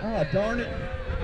Ah, darn it.